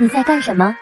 你在干什么？